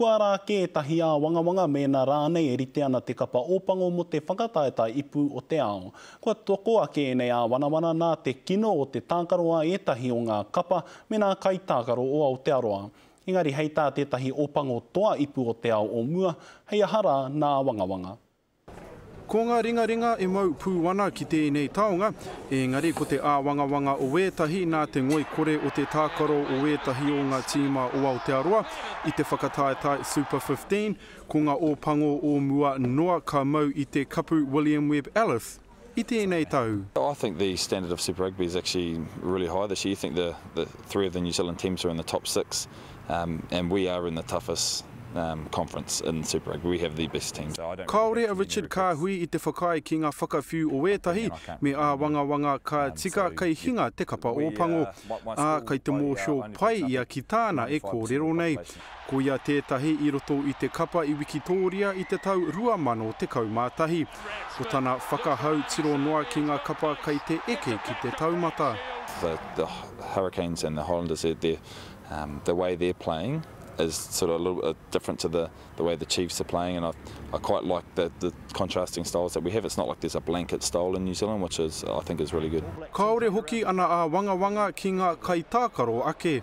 Kua ara ake ētahi āwangawanga mēnā rānei e rite ana te kapa Ōpango mō te whakataetae ipu o te ao. Kua toko ake ēnei āwanawana nā te kino o te tākaro a ētahi o ngā kapa me nā kaitākaro o Aotearoa. Engari hei tā tētahi Ōpango toa ipu o te ao o mua, hei aha rā nā āwangawanga. Ko ngā ringaringa e mau pū ana ki tēnei taonga, ēngari ko te āwangawanga o wētahi nā te ngoikore o te tākaro o wētahi o ngā tīma o Aotearoa i te whakataetae Super 15, ko ngā Ōpango o mua noa ka mau i te kapu William Webb Ellis. i tēnei tau. I think the standard of Super Rugby is actually really high this year. I think the the three of the New Zealand teams are in the top six, um, and we are in the toughest um, conference in Super Rugby. We have the best teams. Kāore a Richard Kāhui i te whakaae ki ngā whakawhiu o ētahi me āwangawanga ka tika kei hinga te kapa Ōpango, ā, kei te mōhio pai ia ki tāna e kōrero nei. Koia tētahi i roto i te kapa i Wikitōria i te tau 2011. Ko tana whakahau tiro noa ki ngā kapa kei te eke ki te taumata. The the hurricanes and the Highlanders their their um the way they're playing is sort of a little bit different to the the way the Chiefs are playing and I I quite like the the contrasting styles that we have it's not like there's a blanket style in New Zealand which is I think is really good. Kāore hoki ana āwangawanga ki ngā kaitākaro ake.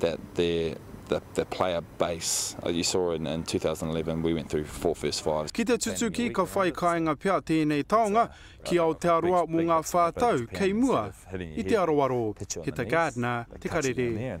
that their their player base you saw in in 2011 we went through four first fives. Ki te tutuki ka whai kāinga pea tēnei taonga ki Aotearoa mō ngā whā tau kei mua i te aroaro, Heta Gardner, Te Karere.